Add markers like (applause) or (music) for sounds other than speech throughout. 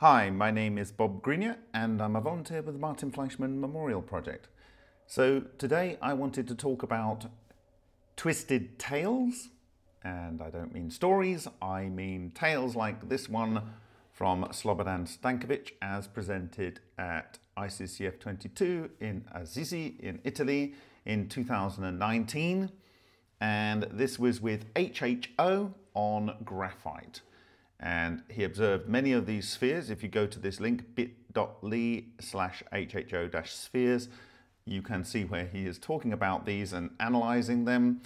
Hi, my name is Bob Greenyer and I'm a volunteer with the Martin Fleischmann Memorial Project. So today I wanted to talk about twisted tails, and I don't mean stories, I mean tails like this one from Slobodan Stankovic as presented at ICCF 22 in Assisi in Italy in 2019. And this was with HHO on graphite. And he observed many of these spheres. If you go to this link, bit.ly slash HHO spheres, you can see where he is talking about these and analyzing them.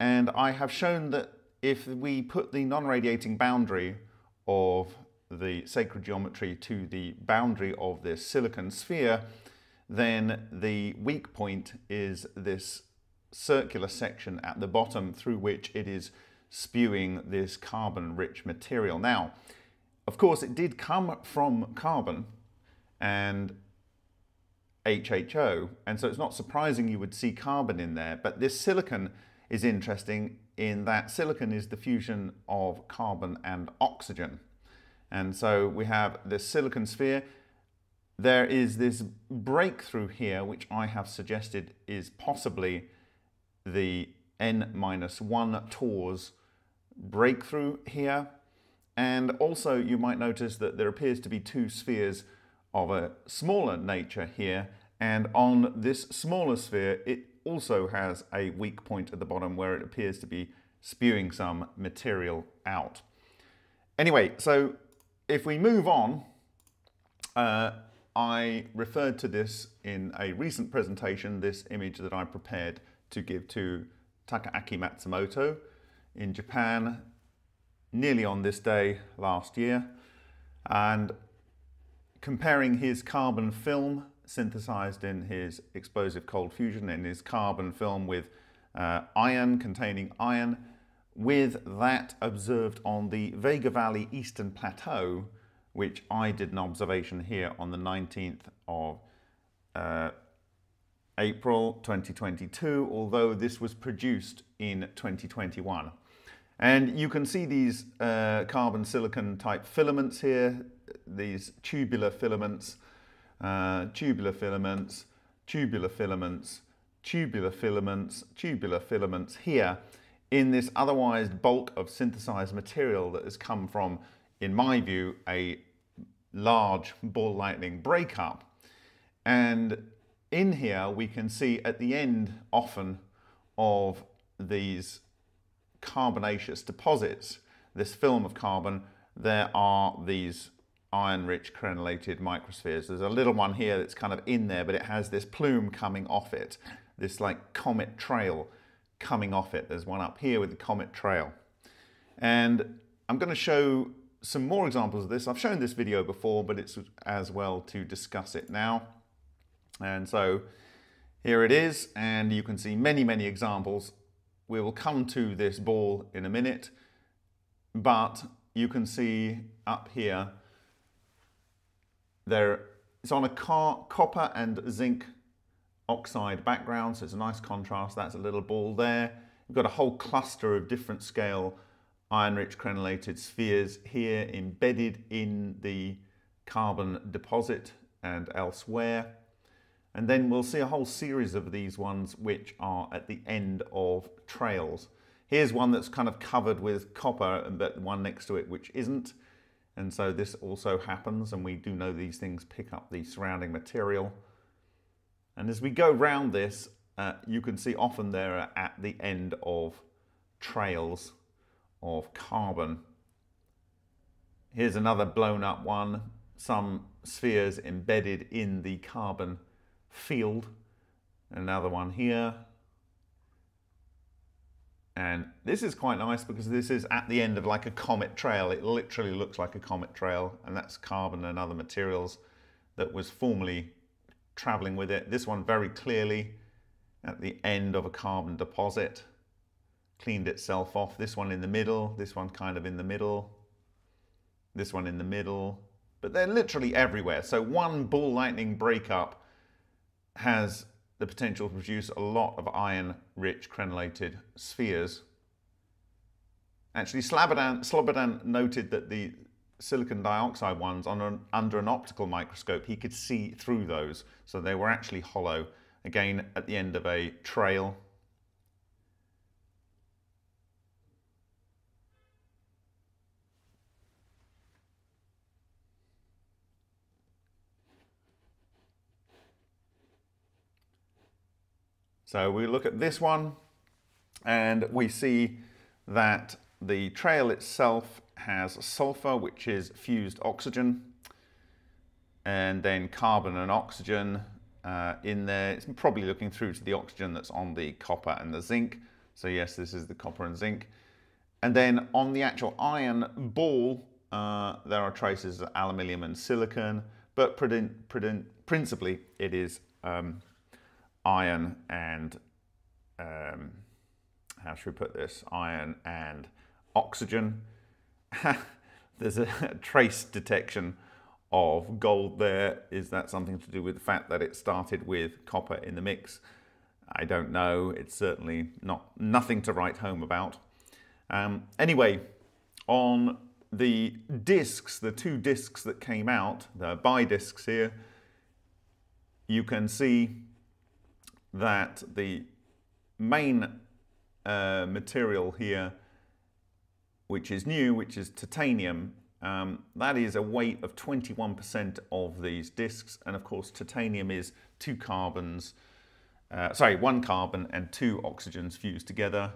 And I have shown that if we put the non-radiating boundary of the sacred geometry to the boundary of this silicon sphere, then the weak point is this circular section at the bottom through which it is spewing this carbon-rich material. Now, of course, it did come from carbon and HHO, and so it's not surprising you would see carbon in there, but this silicon is interesting in that silicon is the fusion of carbon and oxygen. And so we have this silicon sphere. There is this breakthrough here, which I have suggested is possibly the N-1 torus breakthrough here. And also you might notice that there appears to be two spheres of a smaller nature here. And on this smaller sphere, it also has a weak point at the bottom where it appears to be spewing some material out. Anyway, so if we move on, uh, I referred to this in a recent presentation, this image that I prepared to give to Takaaki Matsumoto in Japan nearly on this day last year. And comparing his carbon film synthesized in his explosive cold fusion in his carbon film with uh, iron containing iron with that observed on the Vega Valley Eastern Plateau which I did an observation here on the 19th of uh, April 2022 although this was produced in 2021 and you can see these uh, carbon silicon type filaments here, these tubular filaments, uh, tubular filaments, tubular filaments, tubular filaments, tubular filaments here in this otherwise bulk of synthesized material that has come from, in my view, a large ball lightning breakup. And in here we can see at the end often of these carbonaceous deposits, this film of carbon, there are these iron-rich crenellated microspheres. There's a little one here that's kind of in there, but it has this plume coming off it, this like comet trail coming off it. There's one up here with the comet trail. And I'm going to show some more examples of this. I've shown this video before, but it's as well to discuss it now. And so here it is, and you can see many, many examples we will come to this ball in a minute, but you can see up here, there it's on a car, copper and zinc oxide background, so it's a nice contrast. That's a little ball there. You've got a whole cluster of different scale iron-rich crenellated spheres here embedded in the carbon deposit and elsewhere. And then we'll see a whole series of these ones which are at the end of trails. Here's one that's kind of covered with copper, but one next to it which isn't. And so this also happens, and we do know these things pick up the surrounding material. And as we go round this, uh, you can see often they're at the end of trails of carbon. Here's another blown up one, some spheres embedded in the carbon field. Another one here. And this is quite nice because this is at the end of like a comet trail. It literally looks like a comet trail and that's carbon and other materials that was formerly traveling with it. This one very clearly at the end of a carbon deposit, cleaned itself off. This one in the middle, this one kind of in the middle, this one in the middle, but they're literally everywhere. So one ball lightning breakup has the potential to produce a lot of iron-rich crenellated spheres. Actually, Slobodan, Slobodan noted that the silicon dioxide ones on an, under an optical microscope, he could see through those. So they were actually hollow, again, at the end of a trail. So we look at this one and we see that the trail itself has sulfur, which is fused oxygen, and then carbon and oxygen uh, in there. It's probably looking through to the oxygen that's on the copper and the zinc. So yes, this is the copper and zinc. And then on the actual iron ball, uh, there are traces of aluminium and silicon, but principally it is um, iron and um, how should we put this? Iron and oxygen. (laughs) There's a (laughs) trace detection of gold there. Is that something to do with the fact that it started with copper in the mix? I don't know. It's certainly not nothing to write home about. Um, anyway, on the discs, the two discs that came out, the bi discs here, you can see that the main uh, material here, which is new, which is titanium, um, that is a weight of 21% of these discs. And of course, titanium is two carbons, uh, sorry, one carbon and two oxygens fused together.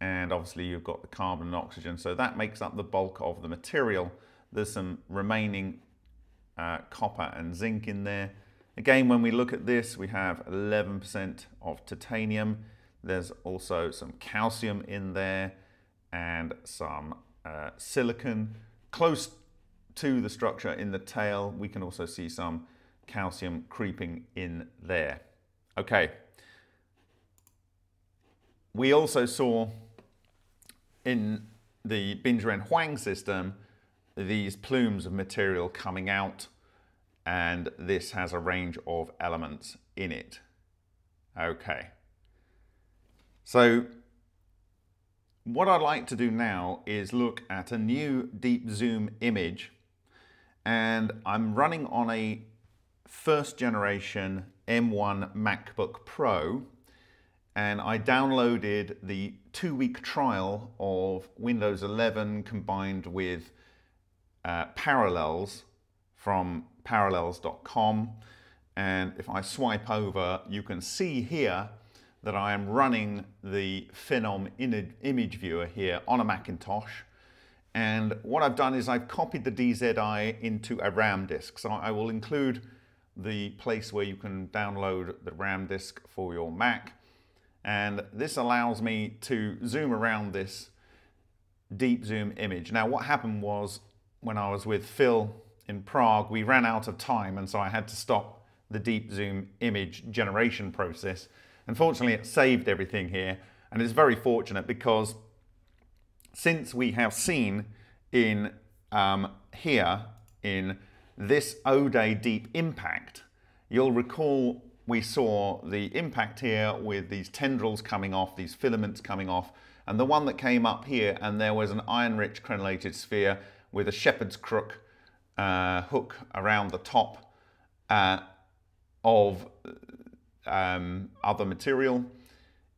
And obviously you've got the carbon and oxygen. So that makes up the bulk of the material. There's some remaining uh, copper and zinc in there. Again, when we look at this, we have 11% of titanium. There's also some calcium in there and some uh, silicon. Close to the structure in the tail, we can also see some calcium creeping in there. Okay. We also saw in the Binzhuren Huang system these plumes of material coming out and this has a range of elements in it. Okay. So what I'd like to do now is look at a new deep zoom image and I'm running on a first generation M1 MacBook Pro and I downloaded the two week trial of Windows 11 combined with uh, Parallels from parallels.com. And if I swipe over, you can see here that I am running the Phenom image viewer here on a Macintosh. And what I've done is I've copied the DZI into a RAM disk. So I will include the place where you can download the RAM disk for your Mac. And this allows me to zoom around this deep zoom image. Now what happened was when I was with Phil in Prague, we ran out of time and so I had to stop the deep zoom image generation process. Unfortunately, it saved everything here and it's very fortunate because since we have seen in um, here in this O-Day deep impact, you'll recall we saw the impact here with these tendrils coming off, these filaments coming off, and the one that came up here and there was an iron-rich crenellated sphere with a shepherd's crook uh, hook around the top uh, of um, other material.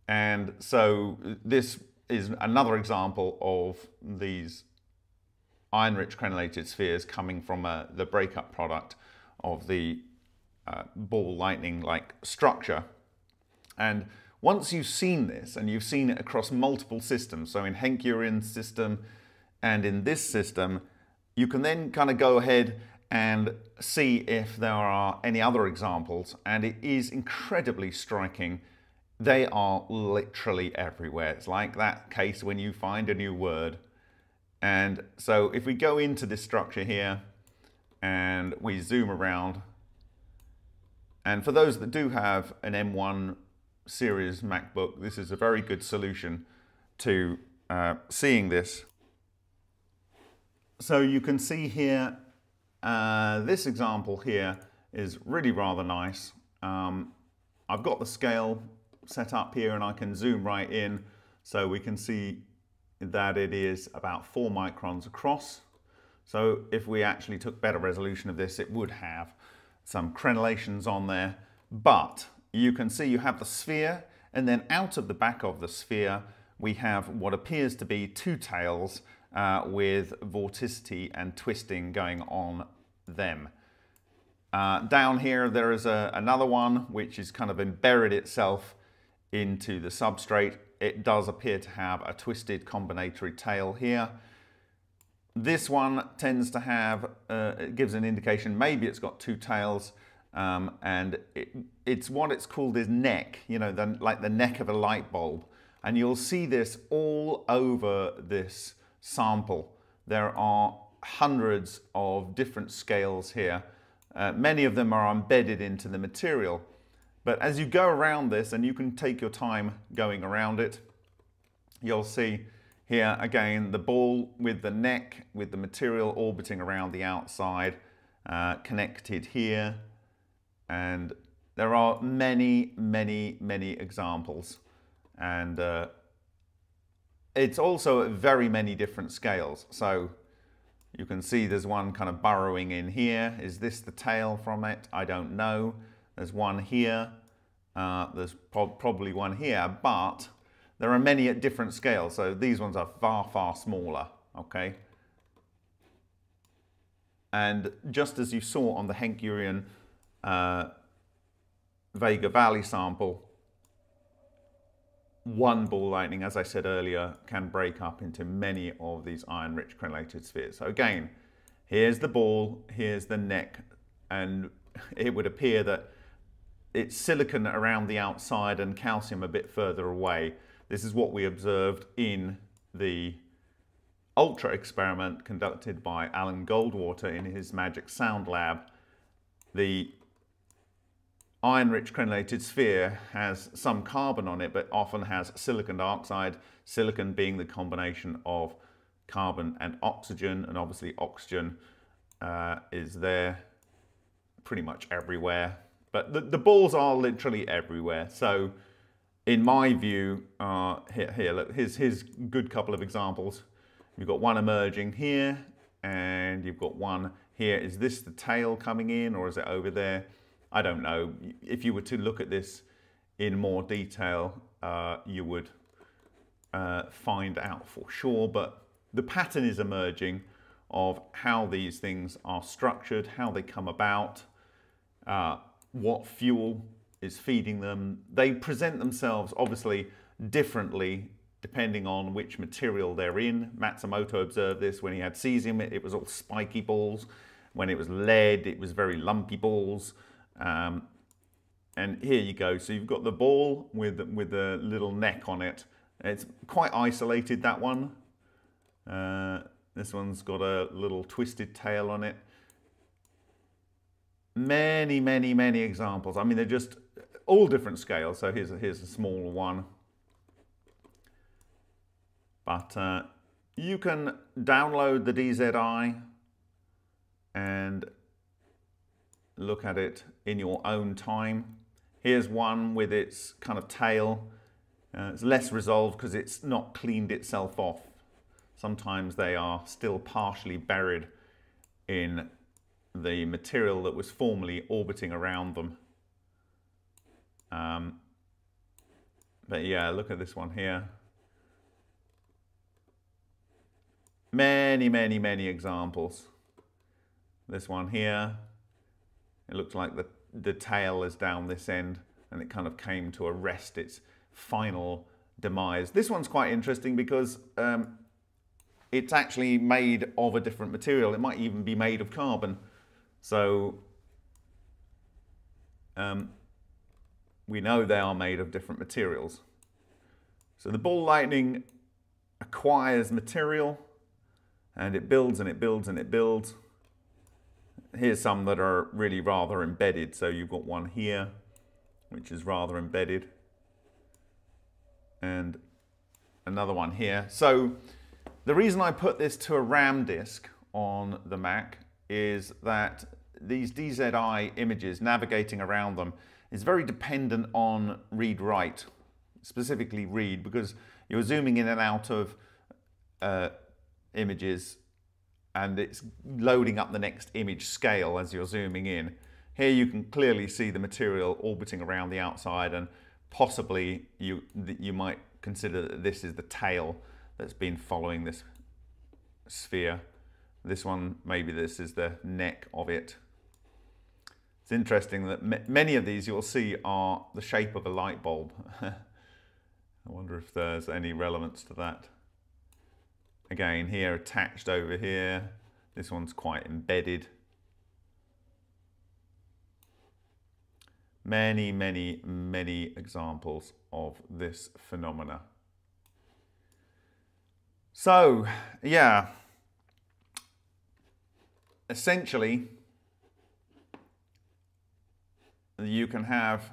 And so this is another example of these iron-rich crenellated spheres coming from uh, the breakup product of the uh, ball lightning-like structure. And once you've seen this, and you've seen it across multiple systems, so in Henkurian's system and in this system, you can then kind of go ahead and see if there are any other examples and it is incredibly striking. They are literally everywhere. It's like that case when you find a new word. And so if we go into this structure here and we zoom around, and for those that do have an M1 series MacBook, this is a very good solution to uh, seeing this so you can see here, uh, this example here is really rather nice. Um, I've got the scale set up here and I can zoom right in so we can see that it is about four microns across. So if we actually took better resolution of this, it would have some crenellations on there. But you can see you have the sphere, and then out of the back of the sphere, we have what appears to be two tails uh, with vorticity and twisting going on them. Uh, down here there is a, another one which is kind of embedded itself into the substrate. It does appear to have a twisted combinatory tail here. This one tends to have, uh, it gives an indication maybe it's got two tails um, and it, it's what it's called is neck, you know, the, like the neck of a light bulb. And you'll see this all over this sample. There are hundreds of different scales here. Uh, many of them are embedded into the material. But as you go around this, and you can take your time going around it, you'll see here again the ball with the neck, with the material orbiting around the outside, uh, connected here. And there are many, many, many examples. And uh, it's also at very many different scales. So you can see there's one kind of burrowing in here. Is this the tail from it? I don't know. There's one here. Uh, there's pro probably one here, but there are many at different scales. So these ones are far, far smaller, okay? And just as you saw on the Henkurian uh, Vega Valley sample, one ball lightning, as I said earlier, can break up into many of these iron-rich crenellated spheres. So again, here's the ball, here's the neck, and it would appear that it's silicon around the outside and calcium a bit further away. This is what we observed in the ultra experiment conducted by Alan Goldwater in his Magic Sound Lab. The iron-rich crenellated sphere has some carbon on it, but often has silicon dioxide, silicon being the combination of carbon and oxygen, and obviously oxygen uh, is there pretty much everywhere. But the, the balls are literally everywhere. So in my view, uh, here, here look, here's, here's good couple of examples. You've got one emerging here, and you've got one here. Is this the tail coming in, or is it over there? I don't know. If you were to look at this in more detail, uh, you would uh, find out for sure. But the pattern is emerging of how these things are structured, how they come about, uh, what fuel is feeding them. They present themselves obviously differently depending on which material they're in. Matsumoto observed this when he had cesium, it, it was all spiky balls. When it was lead, it was very lumpy balls. Um, and here you go. So you've got the ball with, with a little neck on it. It's quite isolated, that one. Uh, this one's got a little twisted tail on it. Many, many, many examples. I mean, they're just all different scales. So here's a, here's a smaller one. But uh, you can download the DZI and look at it in your own time. Here's one with its kind of tail. Uh, it's less resolved because it's not cleaned itself off. Sometimes they are still partially buried in the material that was formerly orbiting around them. Um, but yeah, look at this one here. Many, many, many examples. This one here, it looks like the, the tail is down this end and it kind of came to arrest its final demise. This one's quite interesting because um, it's actually made of a different material. It might even be made of carbon. So um, we know they are made of different materials. So the ball lightning acquires material and it builds and it builds and it builds here's some that are really rather embedded. So you've got one here, which is rather embedded. And another one here. So the reason I put this to a RAM disk on the Mac is that these DZI images navigating around them is very dependent on read-write, specifically read, because you're zooming in and out of uh, images and it's loading up the next image scale as you're zooming in. Here you can clearly see the material orbiting around the outside and possibly you, you might consider that this is the tail that's been following this sphere. This one, maybe this is the neck of it. It's interesting that many of these you'll see are the shape of a light bulb. (laughs) I wonder if there's any relevance to that. Again, here attached over here. This one's quite embedded. Many, many, many examples of this phenomena. So, yeah, essentially, you can have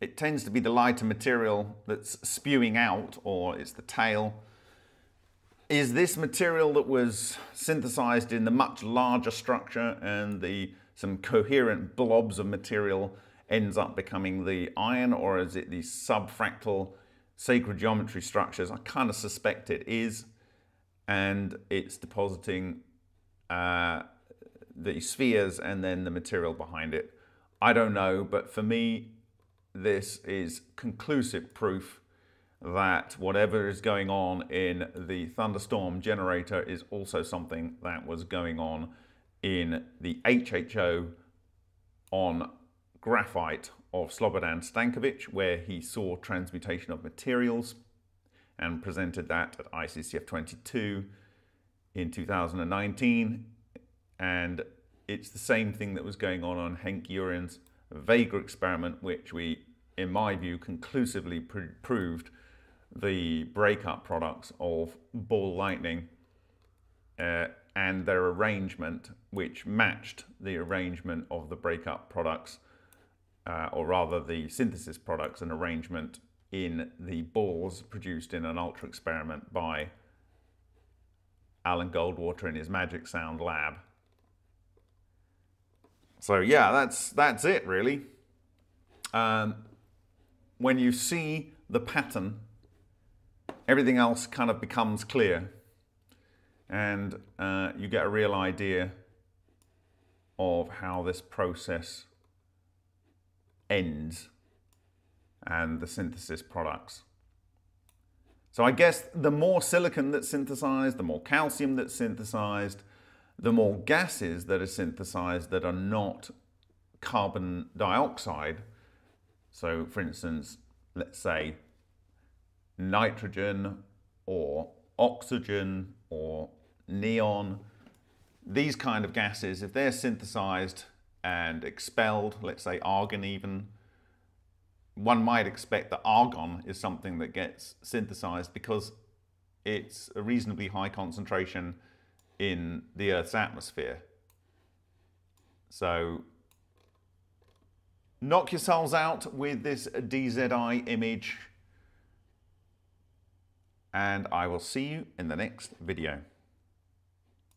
it tends to be the lighter material that's spewing out, or it's the tail, is this material that was synthesized in the much larger structure and the some coherent blobs of material ends up becoming the iron, or is it the subfractal sacred geometry structures? I kind of suspect it is, and it's depositing uh, the spheres and then the material behind it. I don't know, but for me, this is conclusive proof that whatever is going on in the thunderstorm generator is also something that was going on in the HHO on graphite of Slobodan Stankovic, where he saw transmutation of materials and presented that at ICCF 22 in 2019. And it's the same thing that was going on on Henk Uren's Vega experiment, which we, in my view, conclusively pr proved the breakup products of ball lightning uh, and their arrangement, which matched the arrangement of the breakup products, uh, or rather the synthesis products and arrangement in the balls produced in an ultra experiment by Alan Goldwater in his Magic Sound lab. So yeah, that's that's it really. Um, when you see the pattern, everything else kind of becomes clear, and uh, you get a real idea of how this process ends and the synthesis products. So I guess the more silicon that's synthesized, the more calcium that's synthesized, the more gases that are synthesized that are not carbon dioxide. So, for instance, let's say nitrogen or oxygen or neon, these kind of gases, if they're synthesized and expelled, let's say argon even, one might expect that argon is something that gets synthesized because it's a reasonably high concentration in the Earth's atmosphere. So knock yourselves out with this DZI image and I will see you in the next video.